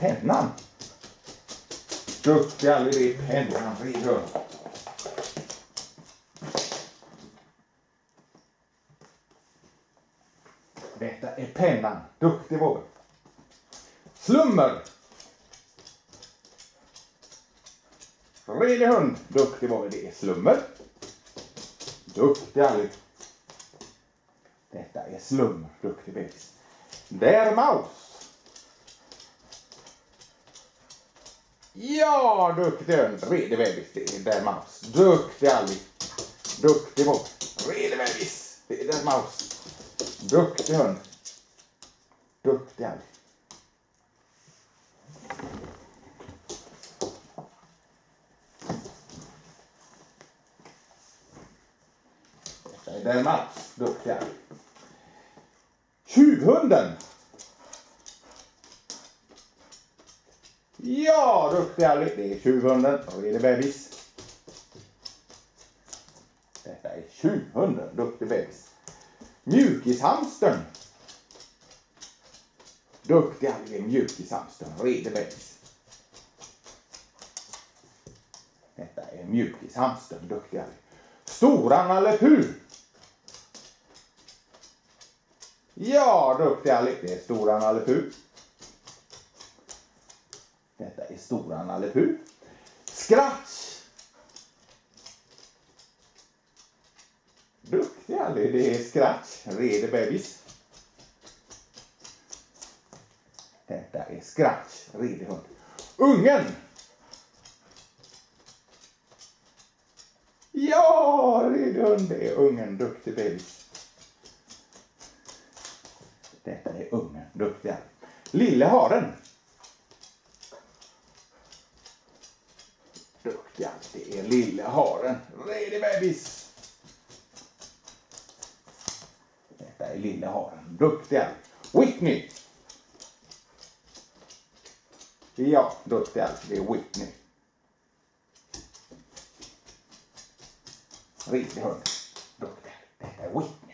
pennan. Duktig Alli, det är pennan. Redig. Detta är pennan. Duktig Bobbe. Slummer. Redig hund. Duktig Bobbe. Det är slummer. Duktig Alli. Detta är slummer. Duktig bebis. Där är maus. Ja, duktig hund. Redig bebis. Det är där maus. Duktig Ali. Duktig Bob. Redig bebis. Det är där maus. Duktig hund. Duktig Ali. Det är där maus. Duktig Ali. Tjuvhunden. Ja, duktig Alli. Det är tjuvhunden. Då är det bebis. Detta är tjuvhunden. Duktig bebis. Mjukishamstern. Duktig Alli. Det är mjukishamstern. Redig bebis. Detta är mjukishamstern. Duktig Alli. Stora Nalle Puh. Ja, duktig Alli. Det är stora Nalle Puh. Detta är stora Nalle Puh. Scratch. Duktig Alli. Det är Scratch. Redig bebis. Detta är Scratch. Redig hund. Ungen. Ja, redig hund. Det är ungen. Duktig bebis. Detta är ungen. Duktig Alli. Lille haren. Duktig Det är lille haren. Redig bebis. Detta är lille haren. Duktig Whitney. Ja, duktig Det är Whitney. Redig hund. Duktig Detta är Whitney.